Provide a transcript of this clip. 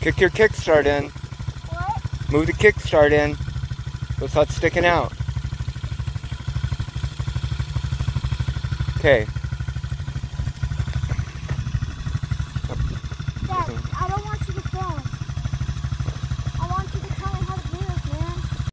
Kick your kickstart in. What? Move the kickstart in. So it's not sticking out. Okay,